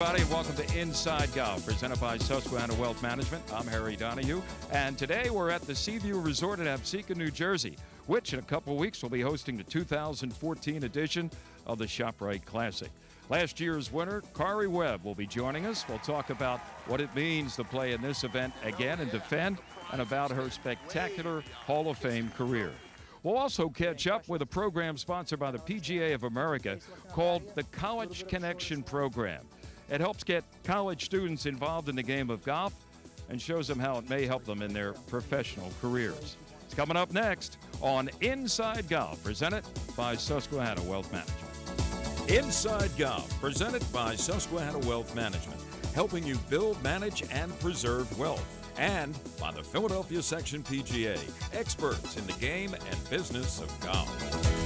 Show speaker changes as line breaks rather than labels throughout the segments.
Everybody, welcome to Inside Golf, presented by Susquehanna Wealth Management. I'm Harry Donahue, and today we're at the Seaview Resort in Absecon, New Jersey, which in a couple weeks will be hosting the 2014 edition of the ShopRite Classic. Last year's winner, Karrie Webb, will be joining us. We'll talk about what it means to play in this event again and defend, and about her spectacular Hall of Fame career. We'll also catch up with a program sponsored by the PGA of America called the College Connection Program. It helps get college students involved in the game of golf and shows them how it may help them in their professional careers. It's coming up next on Inside Golf, presented by Susquehanna Wealth Management.
Inside Golf, presented by Susquehanna Wealth Management, helping you build, manage, and preserve wealth. And by the Philadelphia Section PGA, experts in the game and business of golf.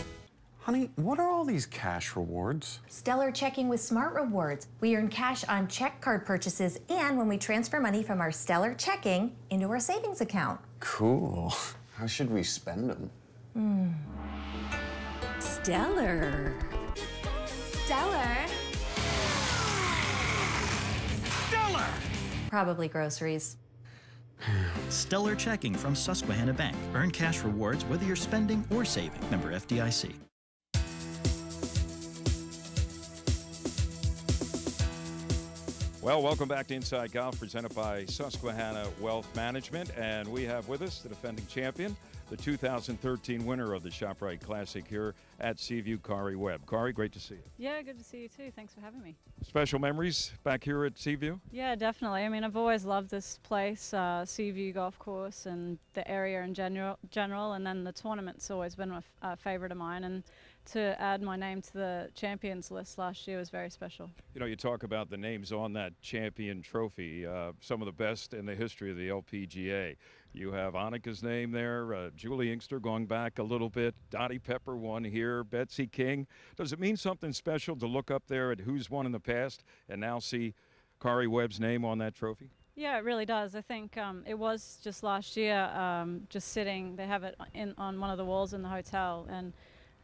Honey, what are all these cash rewards?
Stellar checking with Smart Rewards. We earn cash on check card purchases and when we transfer money from our Stellar checking into our savings account.
Cool. How should we spend them?
Mm. Stellar.
Stellar.
Stellar!
Probably groceries.
Stellar checking from Susquehanna Bank. Earn cash rewards whether you're spending or saving. Member FDIC.
Well, welcome back to Inside Golf, presented by Susquehanna Wealth Management. And we have with us the defending champion, the 2013 winner of the ShopRite Classic here at Seaview, Karrie Webb. Karrie, great to see you.
Yeah, good to see you too. Thanks for having me.
Special memories back here at Seaview?
Yeah, definitely. I mean, I've always loved this place, uh, Seaview Golf Course, and the area in general. General, and then the tournament's always been a, a favorite of mine. And to add my name to the champions list last year was very special.
You know, you talk about the names on that champion trophy, uh, some of the best in the history of the LPGA. You have Annika's name there, uh, Juli Inkster going back a little bit, Dottie Pepper won here, Betsy King. Does it mean something special to look up there at who's won in the past and now see Karrie Webb's name on that trophy?
Yeah, it really does. I think um, it was just last year, um, just sitting. They have it in on one of the walls in the hotel, and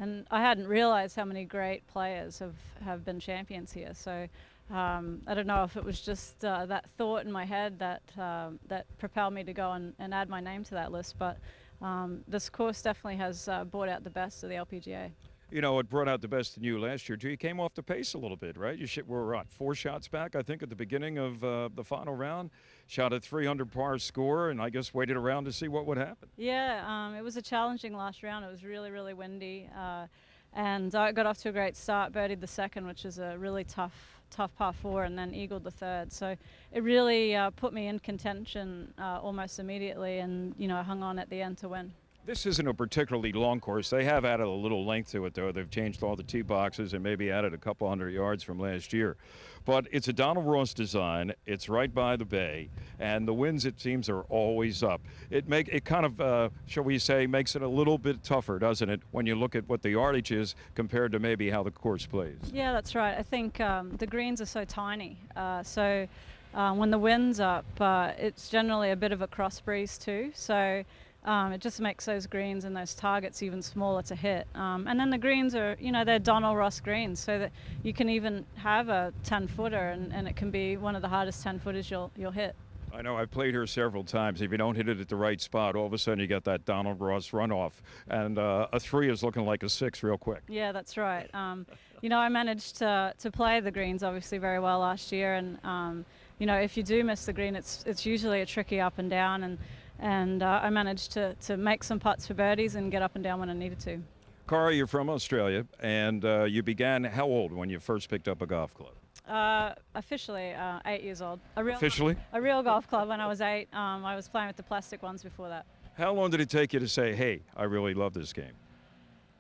and I hadn't realized how many great players have, have been champions here. So um, I don't know if it was just uh, that thought in my head that um, that propelled me to go and, and, add my name to that list. But um, this course definitely has uh, brought out the best of the LPGA
you know, it brought out the best in you last year. Too. You came off the pace a little bit, right? You were what, four shots back, I think, at the beginning of uh, the final round. Shot a 300 par score, and I guess waited around to see what would happen.
Yeah, um, it was a challenging last round. It was really, really windy, uh, and I got off to a great start. Birdied the second, which is a really tough, tough par four, and then eagled the third. So it really uh, put me in contention uh, almost immediately, and you know, hung on at the end to win.
This isn't a particularly long course. They have added a little length to it, though. They've changed all the tee boxes and maybe added a couple hundred yards from last year. But it's a Donald Ross design. It's right by the bay, and the winds, it seems, are always up. It make it kind of, uh, shall we say, makes it a little bit tougher, doesn't it, when you look at what the yardage is compared to maybe how the course plays?
Yeah, that's right. I think um, the greens are so tiny, uh, so. Uh, when the wind's up, uh, it's generally a bit of a cross breeze too. So um, it just makes those greens and those targets even smaller to hit. Um, and then the greens are, you know, they're Donald Ross greens, so that you can even have a 10 footer and, and it can be one of the hardest 10 footers you'll, you'll hit.
I know I've played here several times. If you don't hit it at the right spot, all of a sudden you get that Donald Ross runoff, and uh, a three is looking like a six real quick.
Yeah, that's right. Um, you know, I managed to to play the greens obviously very well last year, and um, you know, if you do miss the green, it's it's usually a tricky up and down, and and uh, I managed to, to make some putts for birdies and get up and down when I needed to.
Karrie, you're from Australia, and uh, you began how old when you first picked up a golf club?
Uh, officially, uh, eight years old.
A real officially?
A real golf club when I was eight. Um, I was playing with the plastic ones before that.
How long did it take you to say, hey, I really love this game?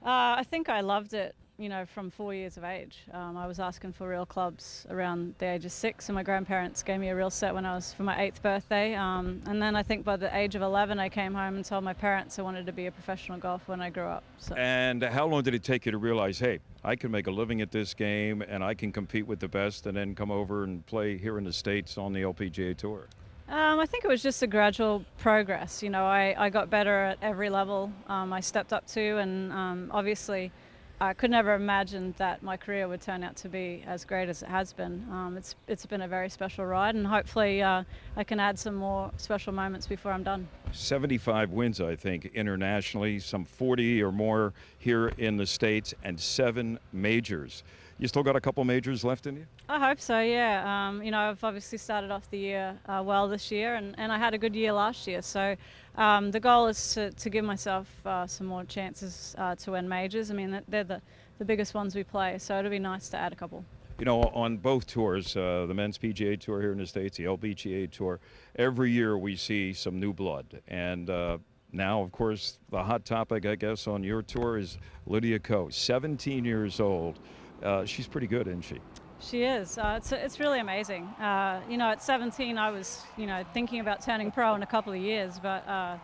Uh, I think I loved it you know, from four years of age. Um, I was asking for real clubs around the age of six, and my grandparents gave me a real set when I was for my eighth birthday. Um, and then I think by the age of 11, I came home and told my parents I wanted to be a professional golfer when I grew up.
So. And how long did it take you to realize, hey, I can make a living at this game and I can compete with the best, and then come over and play here in the States on the LPGA Tour?
Um, I think it was just a gradual progress. You know, I, I got better at every level um, I stepped up to, and um, obviously I could never imagine that my career would turn out to be as great as it has been. Um, it's it's been a very special ride, and hopefully uh, I can add some more special moments before I'm done.
75 wins, I think, internationally, some 40 or more here in the States, and seven majors. You still got a couple majors left in you?
I hope so, yeah. Um, you know, I've obviously started off the year uh, well this year, and, and I had a good year last year. So um, the goal is to, to give myself uh, some more chances uh, to win majors. I mean, they're the, the biggest ones we play, so it'll be nice to add a couple.
You know, on both tours, uh, the men's PGA Tour here in the States, the LPGA Tour, every year we see some new blood. And uh, now, of course, the hot topic, I guess, on your tour is Lydia Ko, 17 years old. Uh, she's pretty good, isn't she?
She is. Uh, it's, it's really amazing. Uh, you know, at 17, I was, you know, thinking about turning pro in a couple of years, but, uh,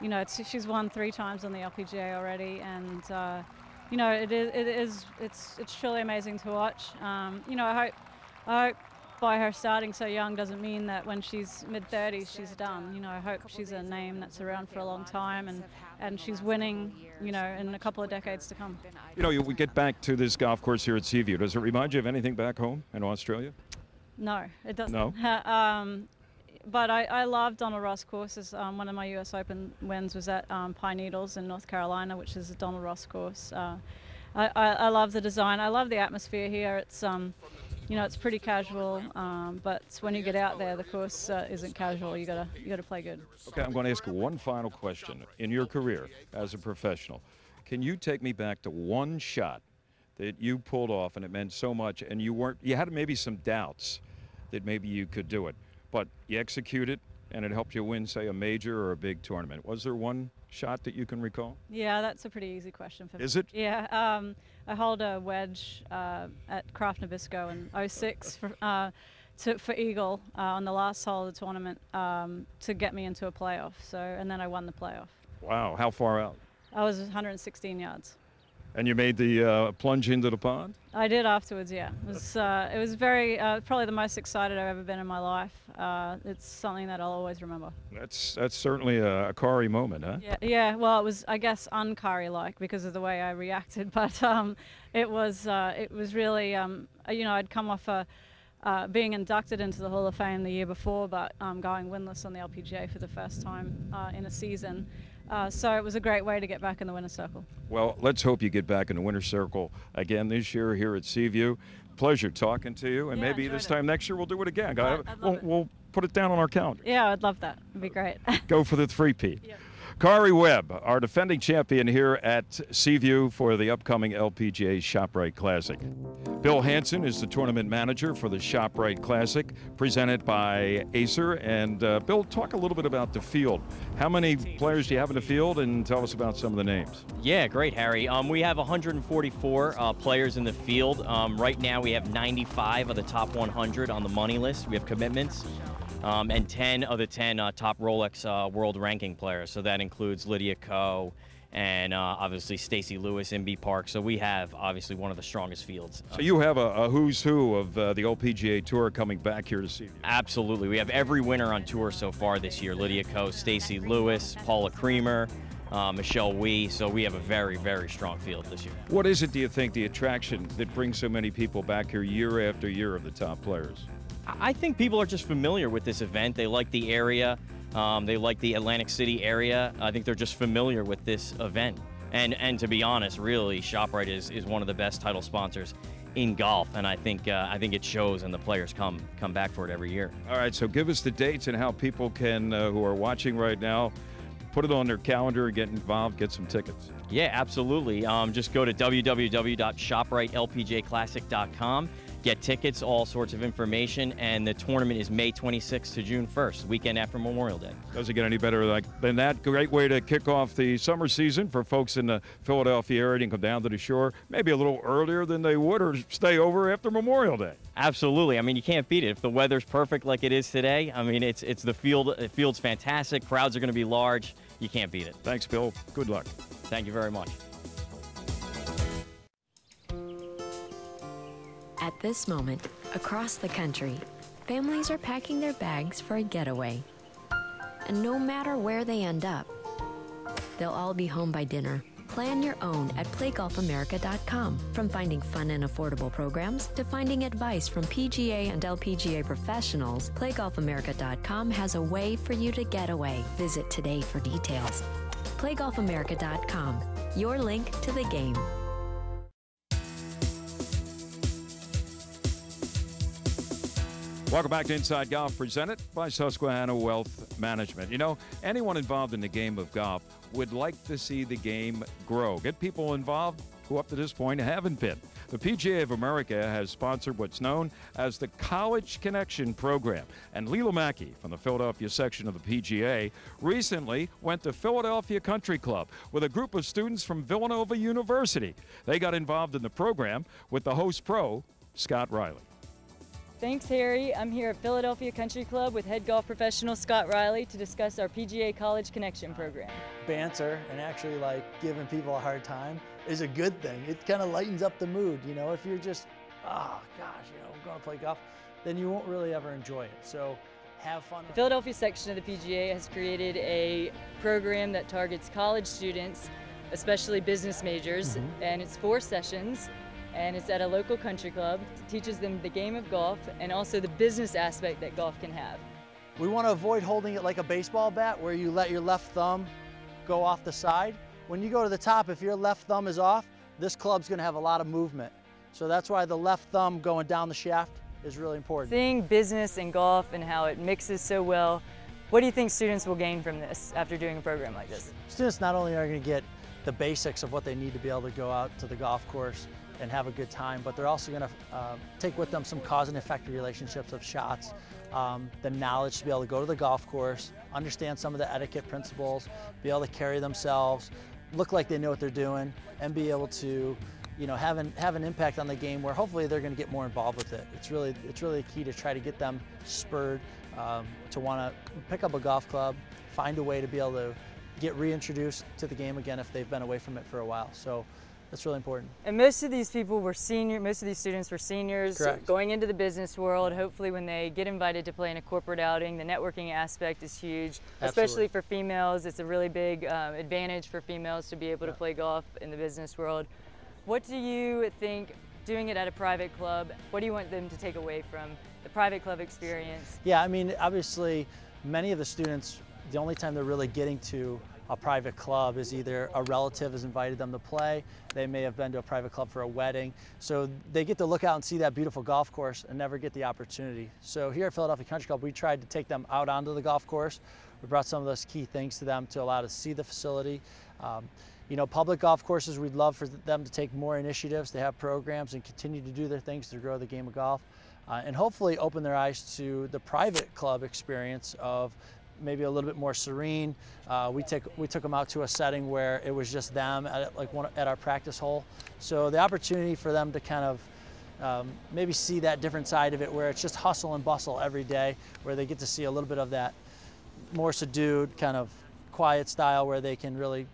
you know, she's won three times on the LPGA already, and, uh, you know, it is, it is, it's, it's truly amazing to watch. Um, you know, I hope, I hope by her starting so young doesn't mean that when she's mid 30s she's done. You know, I hope she's a name that's around for a long time and, and she's winning, you know, in a couple of decades to come.
You know, we get back to this golf course here at Seaview. Does it remind you of anything back home in Australia?
No, it doesn't.
No?
um, but I, I love Donald Ross courses. Um, one of my U.S. Open wins was at um, Pine Needles in North Carolina, which is a Donald Ross course. Uh, I, I, I, love the design. I love the atmosphere here. It's um, you know, it's pretty casual, um, but when you get out there, the course uh, isn't casual. You gotta you gotta play good.
Okay, I'm going to ask you one final question. In your career as a professional, can you take me back to one shot that you pulled off and it meant so much, and you weren't you had maybe some doubts that maybe you could do it, but you executed and it helped you win, say, a major or a big tournament. Was there one shot that you can recall?
Yeah, that's a pretty easy question for me.
Is it?
Yeah. Um, I hold a wedge uh, at Kraft Nabisco in 06 for, uh, to, for Eagle uh, on the last hole of the tournament um, to get me into a playoff. So, and then I won the playoff.
Wow. How far out?
I was 116 yards.
And you made the uh, plunge into the pond?
I did afterwards, yeah. It was, uh, it was very, uh, probably the most excited I've ever been in my life. Uh, it's something that I'll always remember.
That's that's certainly a, a Karrie moment, huh?
Yeah, yeah. Well, it was, I guess, un-Karrie-like because of the way I reacted, but um, it was, uh, it was really, um, you know, I'd come off a, uh, being inducted into the Hall of Fame the year before, but um, going winless on the LPGA for the first time in a season. Uh, so it was a great way to get back in the winner's circle.
Well, let's hope you get back in the winner's circle again this year here at Seaview. Pleasure talking to you, and
yeah,
maybe this
it.
time next year we'll do it again. We'll,
it.
we'll, put it down on our calendar.
Yeah, I'd love that. It'd be great.
Go for the three-peat.
Yep.
Karrie Webb, our defending champion here at Seaview for the upcoming LPGA ShopRite Classic. Bill Hanson is the tournament manager for the ShopRite Classic, presented by Acer. And uh, Bill, talk a little bit about the field. How many players do you have in the field, and tell us about some of the names?
Yeah, great, Harry. Um, we have 144 uh, players in the field. Um, right now, we have 95 of the top 100 on the money list. We have commitments um, and 10 of the 10 uh, top Rolex uh, world ranking players. So that includes Lydia Ko and uh, obviously Stacy Lewis, Inbee Park. So we have obviously one of the strongest fields.
So you have a, a who's who of uh, the LPGA Tour coming back here to Seaview.
Absolutely. We have every winner on tour so far this year. Lydia Ko, Stacy Lewis, Paula Creamer, uh, Michelle Wie. So we have a very, very strong field this year.
What is it, do you think, the attraction that brings so many people back here year after year of the top players?
I think people are just familiar with this event. They like the area. Um, they like the Atlantic City area. I think they're just familiar with this event. And and to be honest, really, Shoprite is, is one of the best title sponsors in golf, and I think uh, I think it shows, and the players come come back for it every year.
All right, so give us the dates and how people can uh, who are watching right now put it on their calendar and get involved, get some tickets.
Yeah, absolutely. Um, just go to www.shopritelpjclassic.com get tickets, all sorts of information, and the tournament is May 26th to June 1st, weekend after Memorial Day.
Doesn't get any better than that. Great way to kick off the summer season for folks in the Philadelphia area and come down to the shore, maybe a little earlier than they would, or stay over after Memorial Day.
Absolutely. I mean, you can't beat it. If the weather's perfect like it is today, I mean, it's it's the field. The field's fantastic. Crowds are going to be large. You can't beat it.
Thanks, Bill. Good luck.
Thank you very much.
At this moment, across the country, families are packing their bags for a getaway. And no matter where they end up, they'll all be home by dinner. Plan your own at playgolfamerica.com. From finding fun and affordable programs to finding advice from PGA and LPGA professionals, playgolfamerica.com has a way for you to get away. Visit today for details. playgolfamerica.com, your link to the game.
Welcome back to Inside Golf, presented by Susquehanna Wealth Management. You know, anyone involved in the game of golf would like to see the game grow, get people involved who up to this point haven't been. The PGA of America has sponsored what's known as the College Connection Program. And Lila Mackey from the Philadelphia section of the PGA recently went to Philadelphia Country Club with a group of students from Villanova University. They got involved in the program with the host pro, Scott Riley.
Thanks, Harry. I'm here at Philadelphia Country Club with head golf professional Scott Riley to discuss our PGA College Connection program.
Banter and actually like giving people a hard time is a good thing. It kind of lightens up the mood. You know, if you're just, oh gosh, you know, I'm going to play golf, then you won't really ever enjoy it. So have fun.
The Philadelphia section of the PGA has created a program that targets college students, especially business majors, mm -hmm. and it's four sessions and it's at a local country club. It teaches them the game of golf and also the business aspect that golf can have.
We want to avoid holding it like a baseball bat where you let your left thumb go off the side. When you go to the top, if your left thumb is off, this club's going to have a lot of movement. So that's why the left thumb going down the shaft is really important.
Seeing business and golf and how it mixes so well, what do you think students will gain from this after doing a program like this?
Students not only are going to get the basics of what they need to be able to go out to the golf course, and have a good time, but they're also going to uh, take with them some cause and effect relationships of shots, um, the knowledge to be able to go to the golf course, understand some of the etiquette principles, be able to carry themselves, look like they know what they're doing, and be able to you know, have an, have an impact on the game where hopefully they're going to get more involved with it. It's really, it's really key to try to get them spurred um, to want to pick up a golf club, find a way to be able to get reintroduced to the game again if they've been away from it for a while. So that's really important.
And most of these people were senior, most of these students were seniors
Correct.
going into the business world. Hopefully when they get invited to play in a corporate outing, the networking aspect is huge,
Absolutely.
especially for females. It's a really big um, advantage for females to be able to play golf in the business world. What do you think, doing it at a private club, what do you want them to take away from the private club experience?
Yeah, I mean, obviously many of the students, the only time they're really getting to a private club is either a relative has invited them to play, they may have been to a private club for a wedding. So they get to look out and see that beautiful golf course and never get the opportunity. So here at Philadelphia Country Club, we tried to take them out onto the golf course. We brought some of those key things to them to allow to see the facility. Um, you know, public golf courses, we'd love for them to take more initiatives, to have programs and continue to do their things to grow the game of golf. Uh, and hopefully open their eyes to the private club experience of maybe a little bit more serene. Uh, we, take, we took them out to a setting where it was just them at, like one, at our practice hole. So the opportunity for them to kind of um, maybe see that different side of it where it's just hustle and bustle every day, where they get to see a little bit of that more subdued kind of quiet style where they can really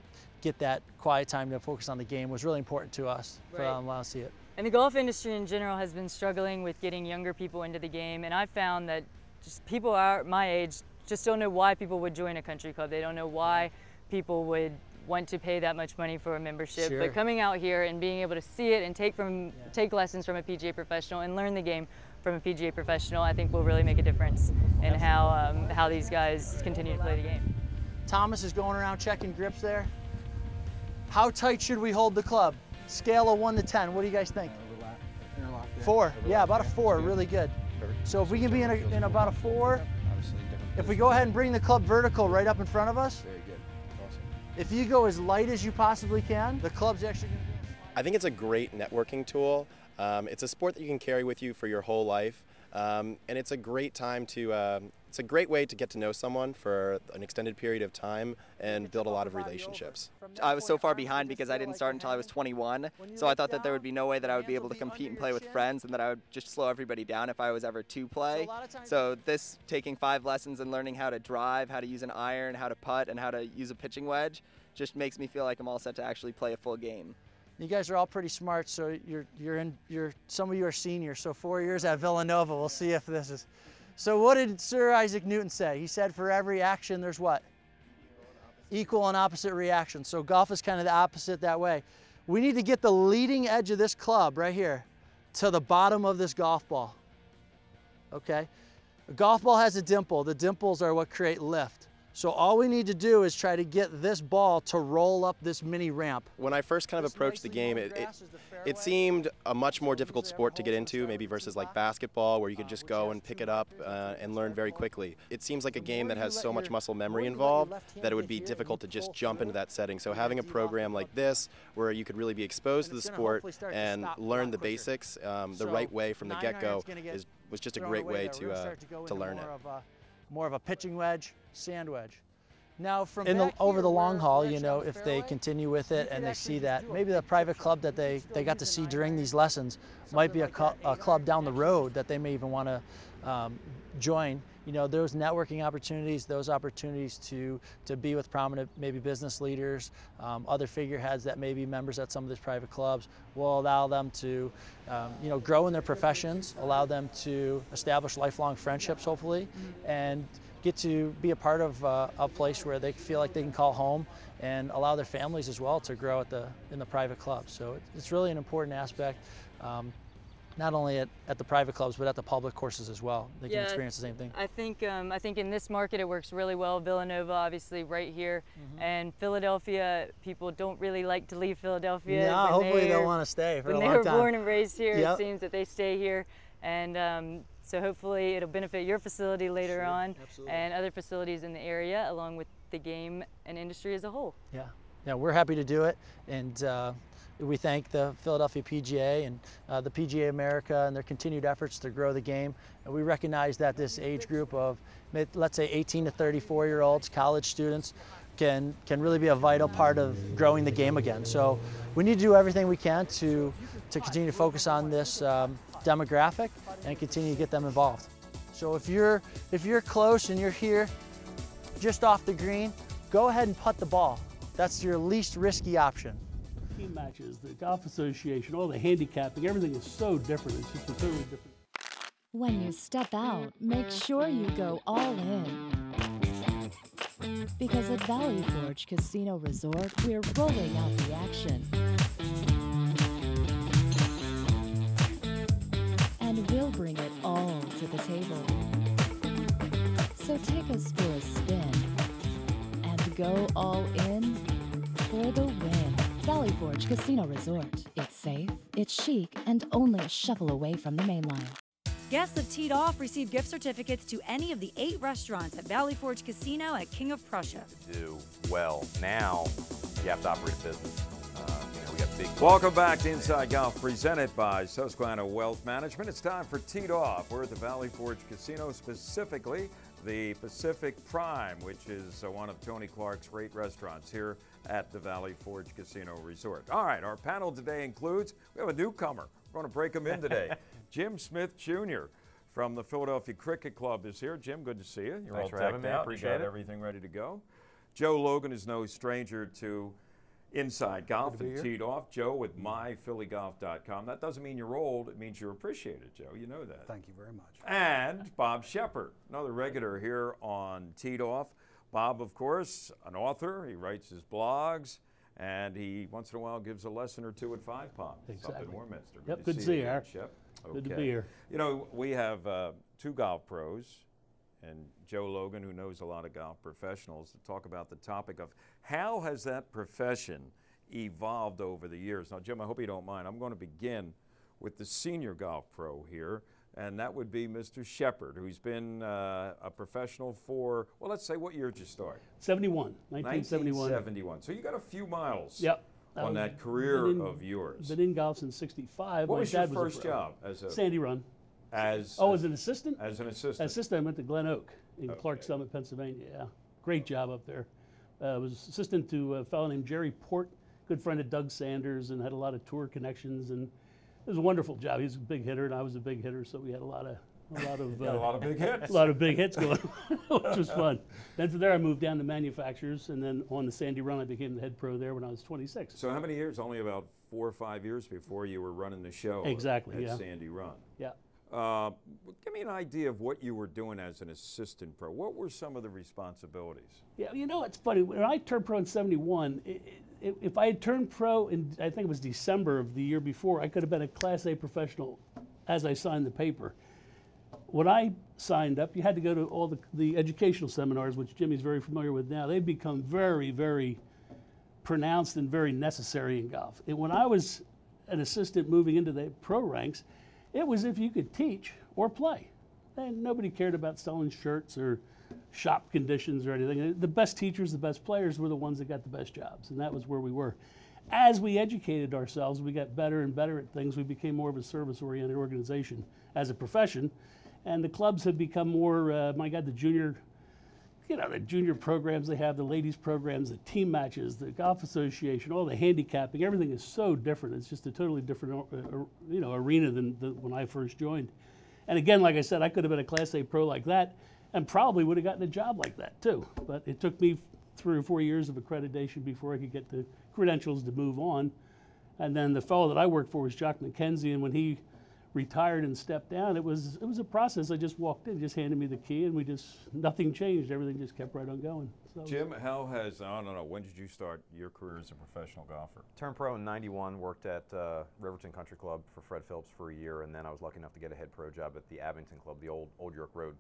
get that quiet time to focus on the game was really important to us right. for to see it.
And the golf industry in general has been struggling with getting younger people into the game, and I've found that just people our my age just don't know why people would join a country club. They don't know why people would want to pay that much money for a membership.
Sure.
But coming out here and being able to see it and take from yeah. take lessons from a PGA professional and learn the game from a PGA professional, I think will really make a difference in how um, how these guys continue to play the game.
Thomas is going around checking grips there. How tight should we hold the club? Scale of one to ten. What do you guys think? Four. Yeah, about a four. Really good. So if we can be in, a, in about a four, if we go ahead and bring the club vertical right up in front of us.
Very good. Awesome.
If you go as light as you possibly can, the club's actually going to be.
I think it's a great networking tool. Um, it's a sport that you can carry with you for your whole life. Um, and it's a great time to, uh, it's a great way to get to know someone for an extended period of time and build a lot of relationships.
I was so far behind because I didn't start until I was 21, so I thought that there would be no way that I would be able to compete and play with friends and that I would just slow everybody down if I was ever to play. So this, taking five lessons and learning how to drive, how to use an iron, how to putt, and how to use a pitching wedge, just makes me feel like I'm all set to actually play a full game.
You guys are all pretty smart, so you're you're in you're some of you are seniors, so four years at Villanova. We'll see if this is. So what did Sir Isaac Newton say? He said, "For every action, there's what? equal and opposite reaction." So golf is kind of the opposite that way. We need to get the leading edge of this club right here to the bottom of this golf ball. Okay? A golf ball has a dimple. The dimples are what create lift. So all we need to do is try to get this ball to roll up this mini ramp.
When I first kind of approached the game, it, it, it, seemed a much more difficult sport to get into, maybe versus like basketball, where you could just go and pick it up uh, and learn very quickly. It seems like a game that has so much muscle memory involved that it would be difficult to just jump into that setting. So having a program like this, where you could really be exposed to the sport and learn the basics um, the right way from the get-go, was just a great way to, uh, to learn it
more of a pitching wedge, sand wedge. Now, from the, over the long haul, you know, if they continue with it and they see that, maybe the private club that they, they got to see during these lessons might be a, a club down the road that they may even want to um, join. You know, those networking opportunities, those opportunities to, to be with prominent maybe business leaders, um, other figureheads that may be members at some of these private clubs will allow them to, um, you know, grow in their professions, allow them to establish lifelong friendships, hopefully, and get to be a part of uh, a place where they feel like they can call home and allow their families as well to grow at the in the private clubs. So it's really an important aspect. Um, not only at, at the private clubs, but at the public courses as well. They
yeah,
can experience the same thing.
I think um, I think in this market it works really well. Villanova, obviously, right here, mm -hmm. and Philadelphia. People don't really like to leave Philadelphia.
No, hopefully they'll want to stay for a long time.
when they were born and raised here,
yep.
it seems that they stay here, and um, so hopefully it'll benefit your facility later
sure,
on
absolutely.
and other facilities in the area along with the game and industry as a whole.
Yeah, yeah, we're happy to do it and uh, we thank the Philadelphia PGA and uh, the PGA America and their continued efforts to grow the game. And we recognize that this age group of, let's say 18 to 34 year olds, college students, can, can really be a vital part of growing the game again. So we need to do everything we can to, to continue to focus on this um, demographic and continue to get them involved. So if you're, if you're close and you're here just off the green, go ahead and putt the ball. That's your least risky option.
Team matches, the Golf Association, all the handicapping, everything is so different. It's just a totally different.
When you step out, make sure you go all in. Because at Valley Forge Casino Resort, we're rolling out the action. And we'll bring it all to the table. So take us for a spin and go all in for the win. Valley Forge Casino Resort. It's safe, it's chic, and only a shuffle away from the main line.
Guests of Teed Off receive gift certificates to any of the eight restaurants at Valley Forge Casino at King of Prussia.
Do well. Now you have to operate a business. Uh, you know, we got big.
Welcome back to Inside Golf, presented by Susquehanna Wealth Management. It's time for Teed Off. We're at the Valley Forge Casino, specifically the Pacific Prime, which is uh, one of Tony Clark's great restaurants here at the Valley Forge Casino Resort. All right, our panel today includes we have a newcomer. We're going to break him in today. Jim Smith Jr. from the Philadelphia Cricket Club is here. Jim, good to see you. You're
Thanks
all
for having me.
out.
Appreciate it.
everything ready to go. Joe Logan is no stranger to Inside Golf and Teed Off. Joe with myphillygolf.com. That doesn't mean you're old. It means you're appreciated, Joe. You know that.
Thank you very much.
And Bob Shepard, another regular here on Teed Off. Bob, of course, an author. He writes his blogs. And he once in a while gives a lesson or two at Five Ponds
Exactly.
up in Warminster.
Yep, good to see you.
Shep.
Good to
Okay.
be here.
You know, we have uh, two golf pros and Joe Logan, who knows a lot of golf professionals, to talk about the topic of how has that profession evolved over the years. Now, Jim, I hope you don't mind. I'm going to begin with the senior golf pro here, and that would be Mr. Shepard, who's been uh, a professional for, well, let's say, what year did you start?
71, 1971.
1971. So you got a few miles
Yep.
on
was-
that career
in-
of yours.
Been in golf since 65.
What
My
was your
dad was a
first job as a
Sandy Run.
As
Oh, as an assistant?
As an assistant.
Assistant, I went to Glen Oak in Clark Summit, Pennsylvania. Yeah, great job up there. Uh, I was assistant to a fellow named Jerry Port, good friend of Doug Sanders, and had a lot of tour connections. And it was a wonderful job. He was a big hitter, and I was a big hitter, so we had a lot of a lot of
had a lot of big hits.
a lot of big hits going, which was fun. Then from there, I moved down to manufacturers, and then on the Sandy Run, I became the head pro there when I was 26.
So how many years? Only about four or five years before you were running the show.
Exactly,
At
yeah.
Sandy Run.
Yeah.
Uh, give me an idea of what you were doing as an assistant pro. What were some of the responsibilities?
Yeah, you know, it's funny. When I turned pro in 71, it, it, if I had turned pro in, I think it was December of the year before, I could have been a Class A professional as I signed the paper. When I signed up, you had to go to all the, the educational seminars, which Jimmy's very familiar with now. They've become very, very pronounced and very necessary in golf. And when I was an assistant moving into the pro ranks, it was if you could teach or play. And nobody cared about selling shirts or shop conditions or anything. The best teachers, the best players were the ones that got the best jobs, and that was where we were. As we educated ourselves, we got better and better at things. We became more of a service oriented organization as a profession, and the clubs have become more, uh, my God, the junior you know, the junior programs they have, the ladies programs, the team matches, the golf association, all the handicapping, everything is so different. It's just a totally different, uh, uh, you know, arena than the, when I first joined. And again, like I said, I could have been a Class A pro like that and probably would have gotten a job like that too. But it took me three or four years of accreditation before I could get the credentials to move on. And then the fellow that I worked for was Jock McKenzie, and when he retired and stepped down, it was it was a process. I just walked in, just handed me the key, and we just nothing changed. Everything just kept right on going.
So. Jim, how has I don't know when did you start your career as a professional golfer?
Turned pro in '91. Worked at uh, Riverton Country Club for Fred Phillips for a year, and then I was lucky enough to get a head pro job at the Abington Club, the old Old York Road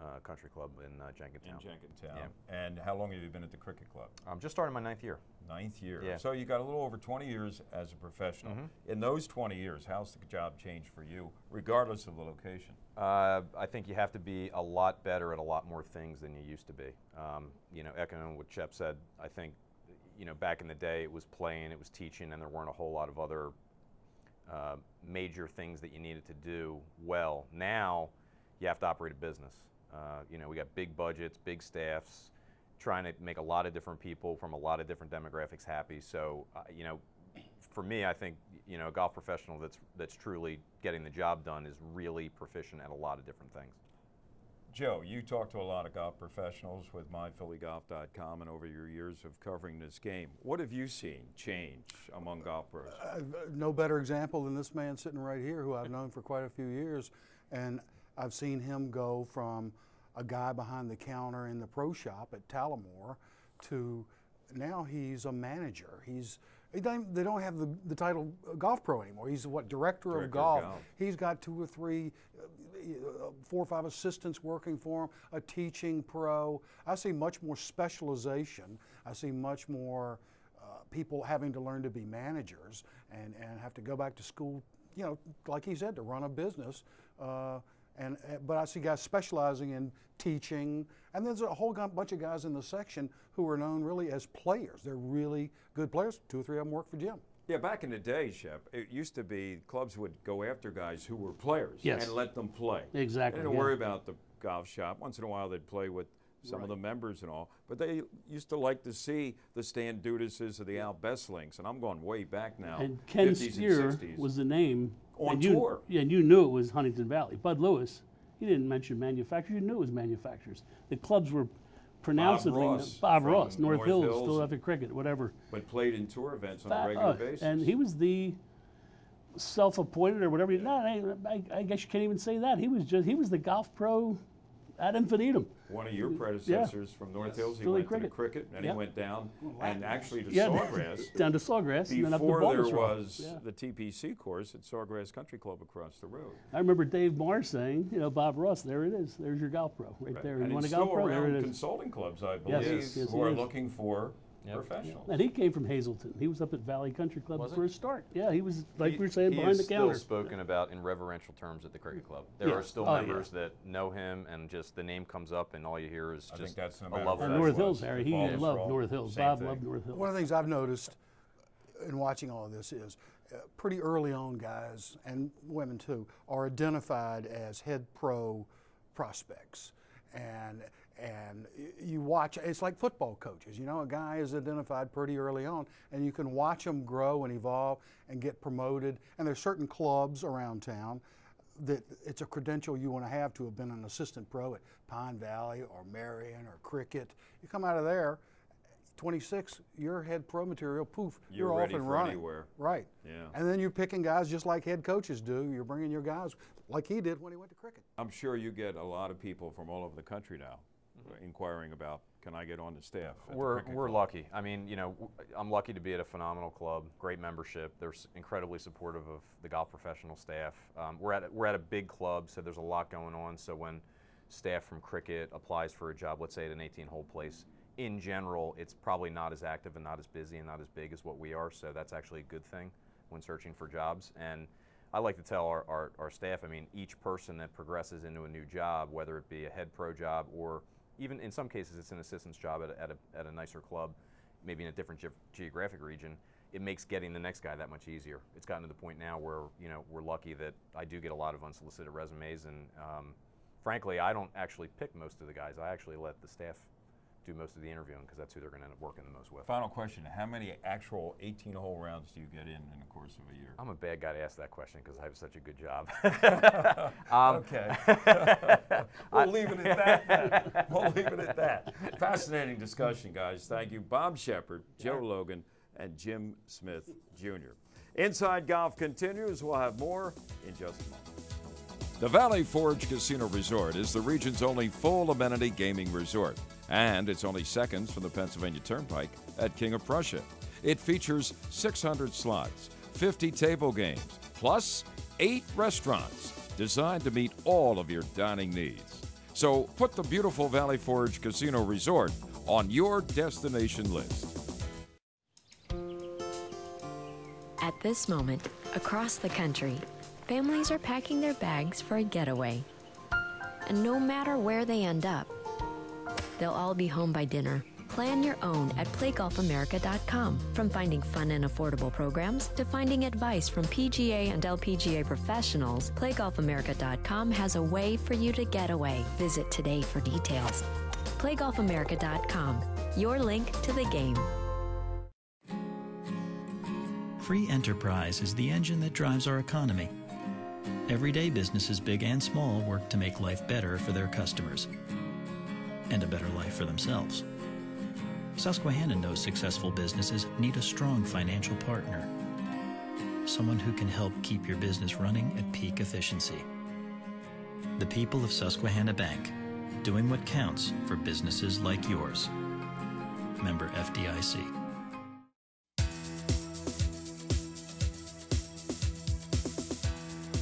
uh, country club in uh, Jenkintown.
In Jenkintown. Yeah. And how long have you been at the cricket club?
I'm just starting my ninth year.
Ninth year.
Yeah.
So you got a little over 20 years as a professional. Mm -hmm. In those 20 years, how's the job changed for you, regardless of the location?
Uh, I think you have to be a lot better at a lot more things than you used to be. Um, you know, echoing what Shep said, I think, you know, back in the day it was playing, it was teaching, and there weren't a whole lot of other uh, major things that you needed to do well. Now, you have to operate a business. Uh, you know, we got big budgets, big staffs, trying to make a lot of different people from a lot of different demographics happy. So, uh, you know, for me, I think you know a golf professional that's that's truly getting the job done is really proficient at a lot of different things.
Joe, you talk to a lot of golf professionals with myphillygolf.com and over your years of covering this game. What have you seen change among golf pros? Uh,
no better example than this man sitting right here, who I've known for quite a few years, and I've seen him go from a guy behind the counter in the pro shop at Talamore to now he's a manager. He's they don't have the, the title golf pro anymore. He's what director, director of, golf. of, golf. He's got two or three, uh, four or five assistants working for him. A teaching pro. I see much more specialization. I see much more uh, people having to learn to be managers and and have to go back to school. You know, like he said, to run a business. Uh, and, uh, but I see guys specializing in teaching, and there's a whole bunch of guys in the section who are known really as players. They're really good players. Two or three of them work for Jim.
Yeah, back in the day, Shep, it used to be clubs would go after guys who were players
yes.
and let them play.
Exactly.
They didn't
yeah.
worry about the golf shop. Once in a while, they'd play with some right. of the members and all. But they used to like to see the Stan Dudases or the Al Besslings, and I'm going way back now.
And Ken
50s
Spear
and 60s.
was the name
on
and
tour.
You, yeah, and you knew it was Huntington Valley. Bud Lewis, he didn't mention manufacturers. You knew it was manufacturers. The clubs were pronouncing
Bob Ross,
Bob Ross, North,
North
Hills,
Hills,
Philadelphia Cricket, whatever.
But played in tour events on a regular
uh,
basis.
And he was the self-appointed or whatever. No, I, I, I guess you can't even say that. He was just he was the golf pro ad infinitum.
One of your predecessors yeah. from North yes. Hills, he
Philly
went
cricket.
to cricket, and
yep.
he went down and actually to
yeah.
Sawgrass.
down to Sawgrass,
Before
and then up to
there
Baltusrol.
was
yeah.
the TPC course at Sawgrass Country Club across the road.
I remember Dave Marr saying, you know, Bob Ross, there it is. There's your golf pro right,
right.
there.
And
you want a
still
golf pro? There
around
it is.
consulting clubs, I believe,
Yes, yes,
who are
is.
looking for professionals.
And he came from Hazleton. He was up at Valley Country Club
Was
for
it?
a start. Yeah, he was like
he,
we were saying
he
behind
is
the counter.
still spoken about in reverential terms at the cricket club. There
Yeah.
are still
Oh, yeah.
members that know him, and just the name comes up, and all you hear is
I
just
think that's no
a
matter
love
where
And North. Hills area. He
Baltusrol,
loved North Hills.
same
Bob
thing.
loved North Hills.
One of the things I've noticed in watching all of this is uh, pretty early on, guys and women too are identified as head pro prospects, and and you watch. It's like football coaches. You know, a guy is identified pretty early on, and you can watch them grow and evolve and get promoted. And there's certain clubs around town that it's a credential you want to have to have been an assistant pro at Pine Valley or Merion or Cricket. You come out of there, 26, you're head pro material. Poof,
You're
you're, off and running.
anywhere.
Right.
Yeah.
And then you're picking guys just like head coaches do. You're bringing your guys like he did when he went to cricket.
I'm sure you get a lot of people from all over the country now inquiring about, can I get on the staff?
We're,
cricket
we're
club?"
lucky. I mean, you know, I'm lucky to be at a phenomenal club, great membership. They're incredibly supportive of the golf professional staff. Um, we're, at a, we're at a big club, so there's a lot going on. So when staff from cricket applies for a job, let's say at an 18 hole place, in general, it's probably not as active and not as busy and not as big as what we are. So that's actually a good thing when searching for jobs. And I like to tell our, our, our staff, I mean, each person that progresses into a new job, whether it be a head pro job or even in some cases it's an assistant's job at a, at a, at a nicer club, maybe in a different ge- geographic region, it makes getting the next guy that much easier. It's gotten to the point now where, you know, we're lucky that I do get a lot of unsolicited resumes and um, frankly, I don't actually pick most of the guys. I actually let the staff do most of the interviewing because that's who they're going to end up working the most with.
Final question, how many actual 18 hole rounds do you get in in the course of a year?
I'm a bad guy to ask that question because I have such a good job. Um,
okay. we'll leave it at that. then. We'll leave it at that. Fascinating discussion, guys. Thank you. Bob Shepard, Joe Logan, and Jim Smith Jr. Inside Golf continues. We'll have more in just a moment. The Valley Forge Casino Resort is the region's only full amenity gaming resort, and it's only seconds from the Pennsylvania Turnpike at King of Prussia. It features 600 slots, 50 table games, plus eight restaurants designed to meet all of your dining needs. So put the beautiful Valley Forge Casino Resort on your destination list.
At this moment, across the country, families are packing their bags for a getaway. And no matter where they end up, they'll all be home by dinner. Plan your own at playgolfamerica.com. From finding fun and affordable programs to finding advice from PGA and LPGA professionals, playgolfamerica.com has a way for you to get away. Visit today for details. playgolfamerica.com, your link to the game.
Free enterprise is the engine that drives our economy. Everyday businesses, big and small, work to make life better for their customers and a better life for themselves. Susquehanna knows successful businesses need a strong financial partner, someone who can help keep your business running at peak efficiency. The people of Susquehanna Bank, doing what counts for businesses like yours. Member FDIC.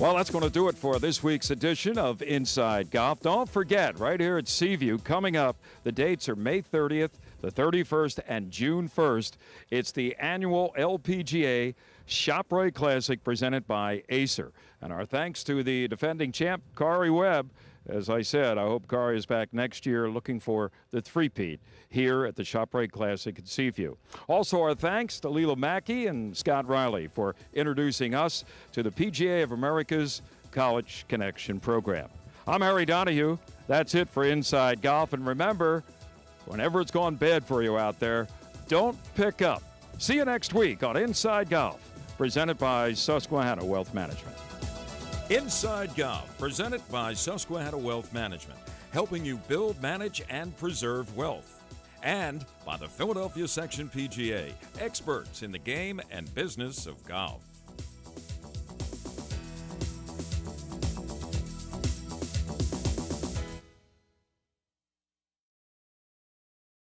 Well, that's going to do it for this week's edition of Inside Golf. Don't forget, right here at Seaview, coming up, the dates are May 30th, the 31st, and June 1st. It's the annual LPGA ShopRite Classic presented by Acer. And our thanks to the defending champ, Karrie Webb. As I said, I hope Karrie is back next year looking for the three-peat here at the ShopRite Classic at Seaview. Also, our thanks to Lila Mackey and Scott Riley for introducing us to the PGA of America's College Connection program. I'm Harry Donahue. That's it for Inside Golf. And remember, whenever it's gone bad for you out there, don't pick up. See you next week on Inside Golf, presented by Susquehanna Wealth Management.
Inside Golf, presented by Susquehanna Wealth Management, helping you build, manage, and preserve wealth. And by the Philadelphia Section PGA, experts in the game and business of golf.